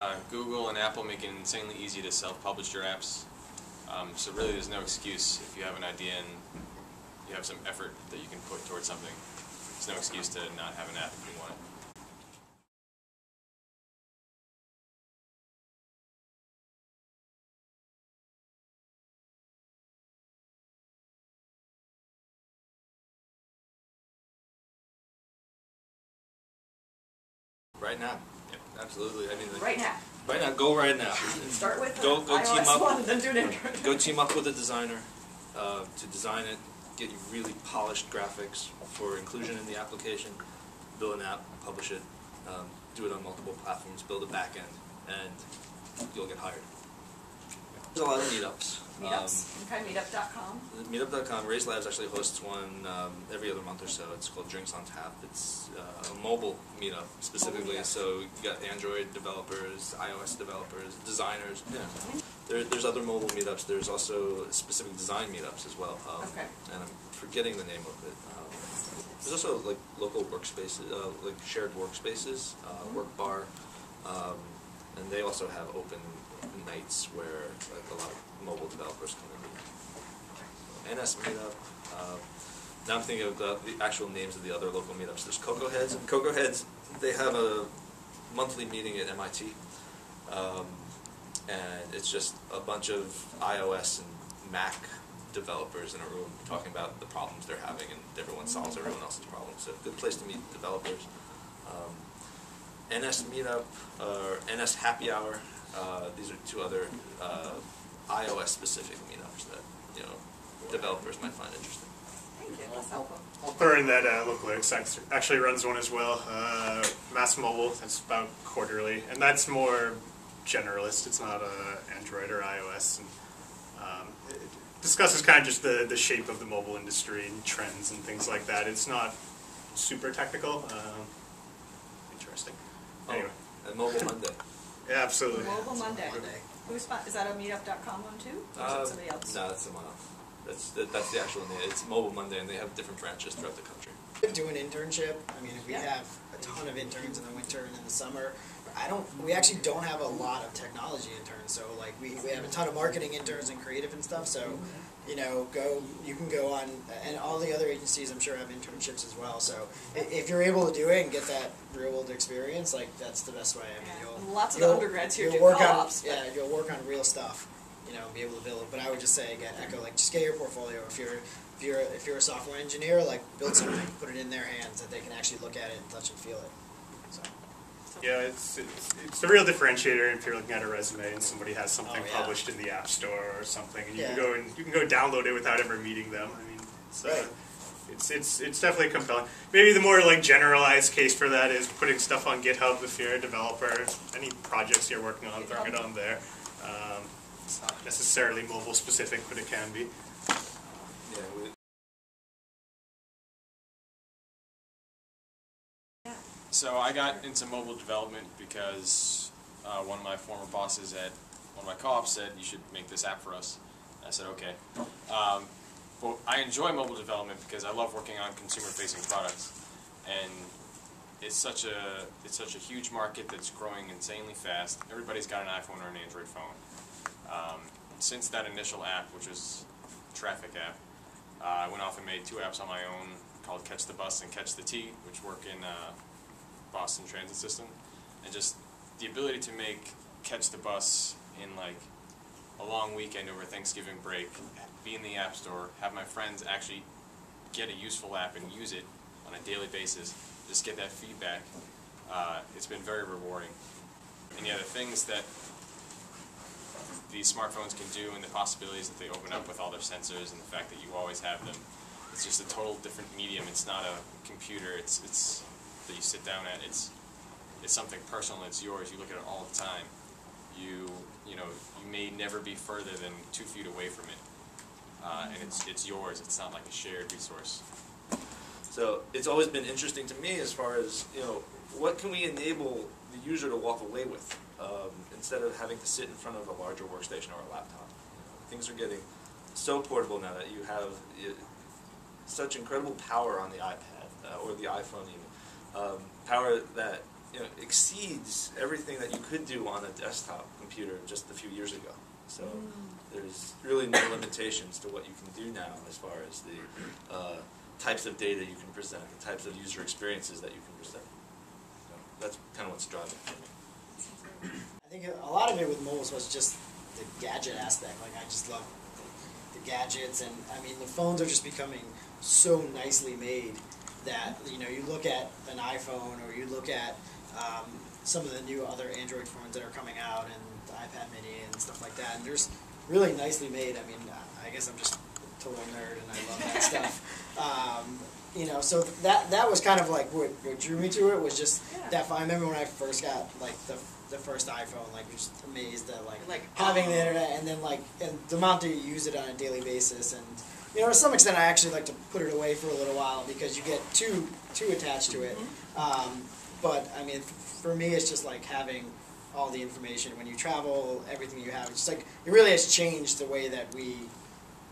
Uh, Google and Apple make it insanely easy to self-publish your apps. Um, so really there's no excuse if you have an idea and you have some effort that you can put towards something. There's no excuse to not have an app if you want it. Right now. Absolutely. I mean, like, Right now. Right now, go right now. Start with Go- the go team iOS up. one, then do an Android. Go team up with a designer uh, to design it, get you really polished graphics for inclusion in the application, build an app, publish it, um, do it on multiple platforms, build a back end, and you'll get hired. There's a lot of meetups. Meetups. Okay, meetup.com. Um, Meetup.com, Raizlabs actually hosts one um, every other month or so. It's called Drinks on Tap. It's uh, a mobile meetup specifically, meetup. so you got Android developers, iOS developers, designers. Yeah. There, there's other mobile meetups. There's also specific design meetups as well. Um, Okay. And I'm forgetting the name of it. Um, there's also like local workspaces, uh, like shared workspaces, uh, Work Bar, um, and they also have open nights where like a lot of mobile developers come in. NS Meetup. Um, now I'm thinking of the, the actual names of the other local meetups. There's Cocoa Heads. And Cocoa Heads, they have a monthly meeting at MIT. Um, and it's just a bunch of iOS and Mac developers in a room talking about the problems they're having, and everyone solves everyone else's problems. So, good place to meet developers. Um, NS Meetup or NS Happy Hour. Uh, these are two other uh, iOS specific meetups that you know developers might find interesting. Thank you, that's helpful. I'll throw in that uh, Localytics actually runs one as well. Uh, Mass Mobile, that's about quarterly, and that's more generalist. It's not uh, Android or iOS, and um, it discusses kind of just the, the shape of the mobile industry and trends and things like that. It's not super technical. Um, interesting. Anyway, Oh, and Mobile Monday. Yeah, absolutely. Mobile Monday. Monday. Who's, spot- is that a meetup.com one too? Or is Um, it somebody else? No, that's someone else. That's that, that's the actual name. It's Mobile Monday, and they have different branches throughout the country. do an internship. I mean, we Yeah. have a ton of interns in the winter and in the summer. I don't. We actually don't have a lot of technology interns. So like we, we have a ton of marketing interns and creative and stuff. So you know, go. You can go on, and all the other agencies I'm sure have internships as well. So if you're able to do it and get that real world experience, like that's the best way. I mean, Yeah. you'll Lots of you'll- undergrads here you'll do work On, yeah, you'll work on real stuff. You know, be able to build it. But I would just say again, echo like just get your portfolio. If you're if you're if you're a software engineer, like build something, put it in their hands that they can actually look at it and touch and feel it. So Yeah, it's, it's, it's a real differentiator if you're looking at a resume and somebody has something Oh, yeah. published in the App Store or something, and you Yeah. can go and you can go download it without ever meeting them. I mean, it's, uh, Right. it's it's it's definitely compelling. Maybe the more like generalized case for that is putting stuff on GitHub if you're a developer. Any projects you're working on, throwing it on there. Um, it's not necessarily mobile specific, but it can be. Yeah, So I got into mobile development because uh, one of my former bosses at one of my co-ops said you should make this app for us. I said okay. Um, but I enjoy mobile development because I love working on consumer-facing products, and it's such a it's such a huge market that's growing insanely fast. Everybody's got an iPhone or an Android phone. Um, since that initial app, which was traffic app, uh, I went off and made two apps on my own called Catch the Bus and Catch the T, which work in uh, Boston Transit System, and just the ability to make Catch the Bus in like a long weekend over Thanksgiving break, be in the App Store, have my friends actually get a useful app and use it on a daily basis, just get that feedback. Uh, it's been very rewarding. And yeah, the things that these smartphones can do and the possibilities that they open up with all their sensors and the fact that you always have them, it's just a total different medium. It's not a computer. It's it's that you sit down at. It's it's something personal. It's yours. You look at it all the time. You you know you may never be further than two feet away from it, uh, and it's it's yours. It's not like a shared resource. so it's always been interesting to me as far as you know what can we enable the user to walk away with um, instead of having to sit in front of a larger workstation or a laptop. You know, things are getting so portable now that you have such incredible power on the iPad uh, or the iPhone even. Um, power that you know, exceeds everything that you could do on a desktop computer just a few years ago. So there's really no limitations to what you can do now as far as the uh, types of data you can present, the types of user experiences that you can present. So that's kind of what's driving it for me. I think a lot of it with mobiles was just the gadget aspect. Like I just love the gadgets, and I mean the phones are just becoming so nicely made that you know you look at an iPhone or you look at um, some of the new other Android phones that are coming out and the iPad Mini and stuff like that, and they're really nicely made. I mean, I guess I'm just a total nerd and I love that stuff. Um, you know, so that that was kind of like what, what drew me to it was just Yeah. that. I remember when I first got like the the first iPhone, like just amazed at like, Like, having the oh. internet and then like and the amount that you use it on a daily basis and you know to some extent I actually like to put it away for a little while because you get too too attached to it. Um, but I mean, f- for me, it's just like having all the information when you travel, everything you have. It's just like it really has changed the way that we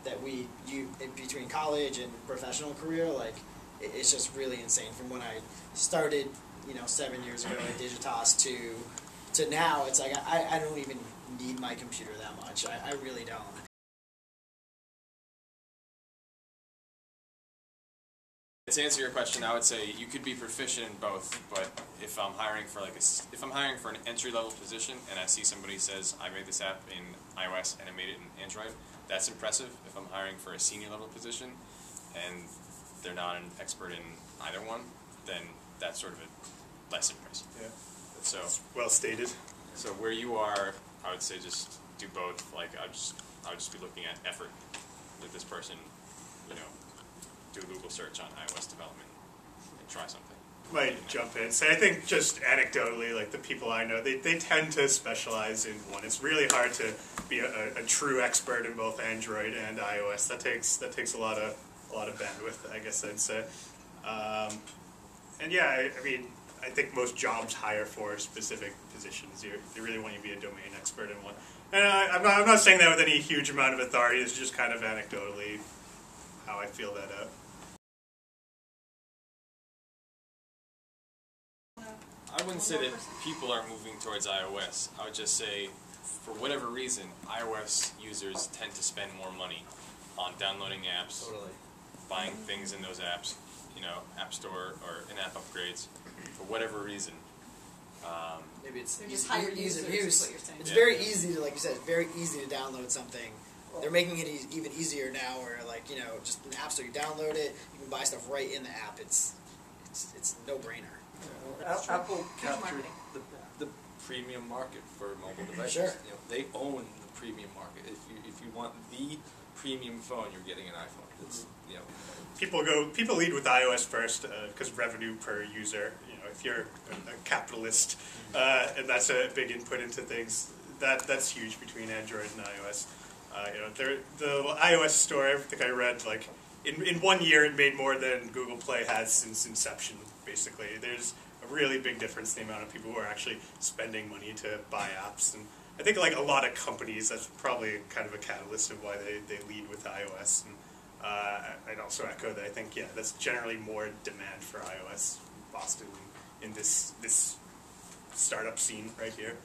that we you between college and professional career. Like it, it's just really insane from when I started, you know, seven years ago at Digitas to to now. It's like I, I don't even need my computer that much. I, I really don't. To answer your question, I would say you could be proficient in both, but if I'm hiring for like a, s- if I'm hiring for an entry level position and I see somebody says I made this app in iOS and I made it in Android, that's impressive. If I'm hiring for a senior level position and they're not an expert in either one, then that's sort of a less impressive. Yeah. So, Well stated. so where you are, I would say just do both. Like I just, I would just be looking at effort. Did this person, you know, do a Google search on iOS development and try something? Might jump in. Say I think just anecdotally, like the people I know, they, they tend to specialize in one. It's really hard to be a, a, true expert in both Android and iOS. That takes that takes a lot of a lot of bandwidth, I guess I'd say. Um, and yeah, I, I mean, I think most jobs hire for specific positions. You they really want you to be a domain expert in one. And I, I'm not I'm not saying that with any huge amount of authority. It's just kind of anecdotally how I feel that out. Wouldn't say that people are moving towards iOS. I would just say, for whatever reason, iOS users tend to spend more money on downloading apps, Totally. buying things in those apps, you know, App Store or in-app upgrades, for whatever reason. Um, Maybe it's They're easy, just higher ease of use. what you're saying. It's Yeah. very easy to, like you said, it's very easy to download something. They're making it e- even easier now, where like you know, just an app store, you download it, you can buy stuff right in the app. It's it's it's no brainer. A- Apple captured the, the premium market for mobile devices. Sure. You know, they own the premium market. If you if you want the premium phone, you're getting an iPhone. It's you know people go people lead with iOS first because revenue per user. You know, if you're a, a capitalist, uh, and that's a big input into things. That that's huge between Android and iOS. Uh, you know, there, the iOS store. I think I read like in in one year it made more than Google Play has since inception. Basically, there's a really big difference in the amount of people who are actually spending money to buy apps and. I think like a lot of companies, that's probably kind of a catalyst of why they, they lead with iOS. And uh, I'd also echo that I think yeah, that's generally more demand for iOS Boston in this this startup scene right here.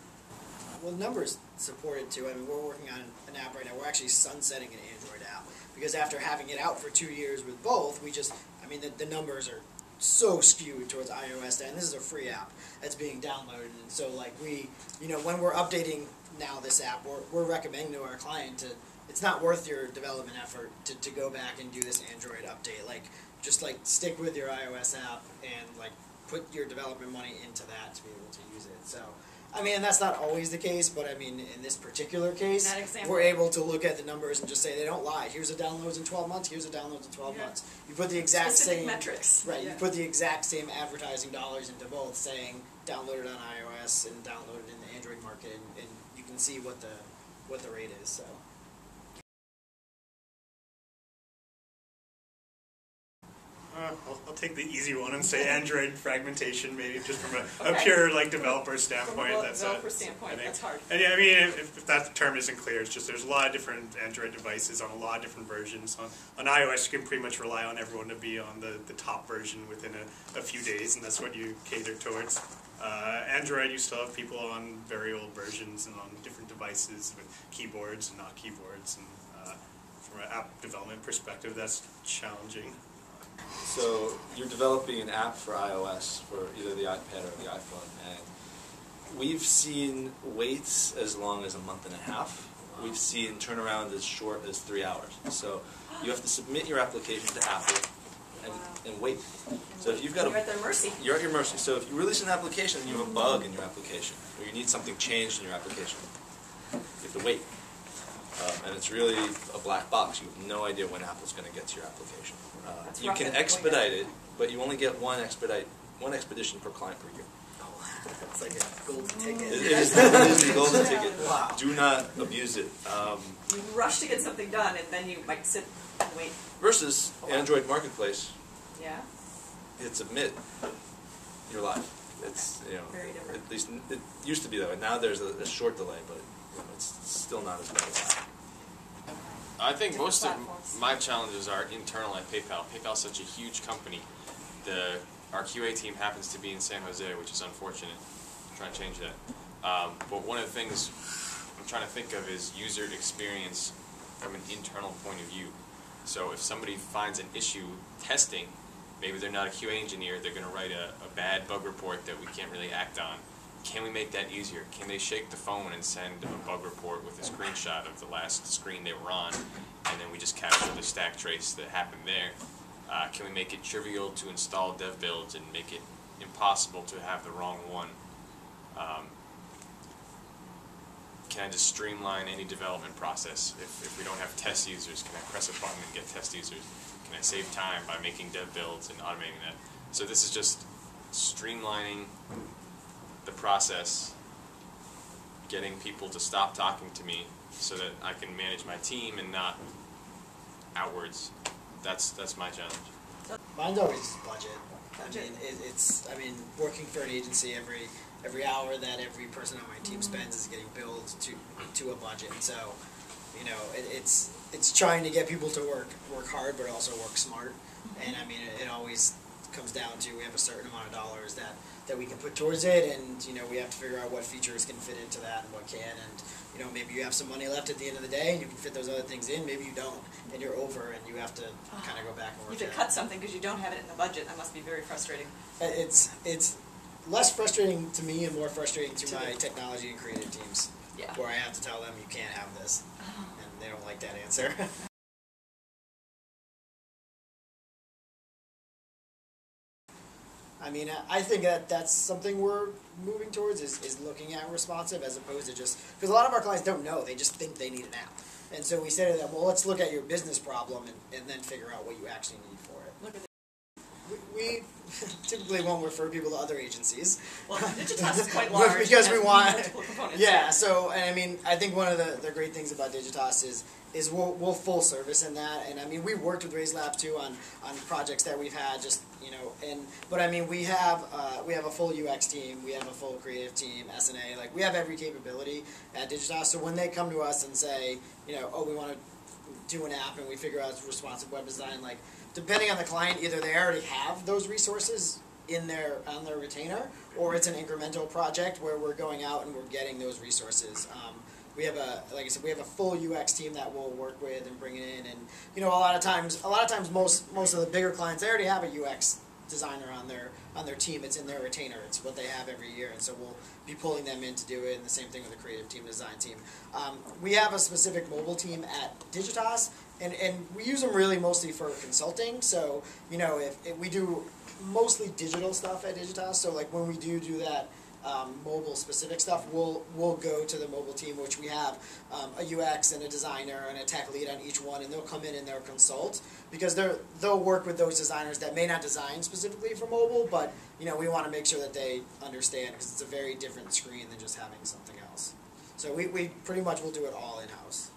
Well, numbers supported too. I mean, we're working on an app right now. We're actually sunsetting an Android app because after having it out for two years with both, we just, I mean, the, the numbers are so skewed towards iOS, and this is a free app that's being downloaded. And so, like, we, you know, when we're updating now this app, we're, we're recommending to our client to, it's not worth your development effort to, to go back and do this Android update. Like, just like stick with your iOS app and like put your development money into that to be able to use it. So, I mean, and that's not always the case, but I mean, in this particular case, we're able to look at the numbers and just say they don't lie. Here's a downloads in 12 months. Here's a downloads in 12 Yeah. months. You put the exact Specific same metrics. right. Yeah. You put the exact same advertising dollars into both, saying download it on iOS and download it in the Android market, and, and you can see what the what the rate is. So. I'll, I'll take the easy one and say Android fragmentation, maybe just from a, a pure like developer From standpoint. a that's developer a, standpoint, that's hard. And yeah, I mean, if, if that term isn't clear, it's just there's a lot of different Android devices on a lot of different versions. On, on iOS, you can pretty much rely on everyone to be on the, the top version within a, a few days, and that's what you cater towards. Uh, Android, you still have people on very old versions and on different devices with keyboards and not keyboards. And uh, from an app development perspective, that's challenging. So you're developing an app for iOS for either the iPad or the iPhone, and we've seen waits as long as a month and a half. We've seen turnaround as short as three hours. So you have to submit your application to Apple and, and wait. So if you've got You're a at their mercy. You're at your mercy. So if you release an application and you have a bug in your application, or you need something changed in your application, you have to wait. Um, and it's really a black box. You have no idea when Apple's going to get to your application. Uh, you can at that point, expedite it, but you only get one expedite, one expedition per client per year. It's like a golden ticket. It, is, it is the golden ticket. Wow. Do not abuse it. Um, You rush to get something done, and then you might sit and wait. versus Android Marketplace, Yeah, hit submit, you're live. It's you know Very different. at least it used to be that way. Now there's a, a short delay, but you it's still not as bad as that. I think Different most of my challenges are internal at PayPal. PayPal's such a huge company. The our QA team happens to be in San Jose, which is unfortunate. I'm trying to change that. Um, but one of the things I'm trying to think of is user experience from an internal point of view. So if somebody finds an issue testing, maybe they're not a QA engineer, they're going to write a, a bad bug report that we can't really act on. Can we make that easier? Can they shake the phone and send a bug report with a screenshot of the last screen they were on, and then we just capture the stack trace that happened there? Uh, can we make it trivial to install dev builds and make it impossible to have the wrong one? Um, can I just streamline any development process? If, if we don't have test users, can I press a button and get test users? Can I save time by making dev builds and automating that? So this is just streamlining the process, getting people to stop talking to me so that I can manage my team and not outwards. That's that's my challenge. Mine's always budget. I mean, it, it's. I mean, working for an agency, every every hour that every person on my team Mm-hmm. spends is getting billed to to a budget. So, you know, it, it's it's trying to get people to work work hard, but also work smart. And I mean, it, it always comes down to we have a certain amount of dollars that that we can put towards it, and you know, we have to figure out what features can fit into that and what can. And you know, maybe you have some money left at the end of the day, and you can fit those other things in. Maybe you don't, and you're over, and you have to ah, kind of go back and you work. have to cut something because you don't have it in the budget. That must be very frustrating. Uh, it's it's less frustrating to me and more frustrating to To my the- technology and creative teams, Yeah. where I have to tell them you can't have this, uh-huh. and they don't like that answer. I mean, I- think that that's something we're moving towards is, is looking at responsive as opposed to just because a lot of our clients don't know they just think they need an app, and so we say to them, well, let's look at your business problem and, and then figure out what you actually need for it. We, we typically won't refer people to other agencies. Well, Digitas is quite large. because we want- Yeah, so and I mean, I think one of the, the great things about Digitas is is we'll, we'll full service in that, and I mean we've worked with Raizlab too on, on projects that we've had, just you know, and but I mean we have uh, we have a full UX team, we have a full creative team, S and A, like we have every capability at Digitas. So when they come to us and say, you know, oh we want to do an app and we figure out responsive web design, like depending on the client, either they already have those resources in their on their retainer, or it's an incremental project where we're going out and we're getting those resources. Um, we have a like I said, we have a full UX team that we'll work with and bring it in, and you know a lot of times, a lot of times most most of the bigger clients they already have a UX designer on their on their team. It's in their retainer. It's what they have every year, and so we'll be pulling them in to do it. And the same thing with the creative team, design team. Um, we have a specific mobile team at Digitas, and and we use them really mostly for consulting. So you know if, if we do mostly digital stuff at Digitas. So like when we do do that um, mobile specific stuff, we'll we'll go to the mobile team, which we have um, a UX and a designer and a tech lead on each one, and they'll come in and they'll consult because they're they'll work with those designers that may not design specifically for mobile, but you know we want to make sure that they understand because it's a very different screen than just having something else. So we, we pretty much will do it all in house.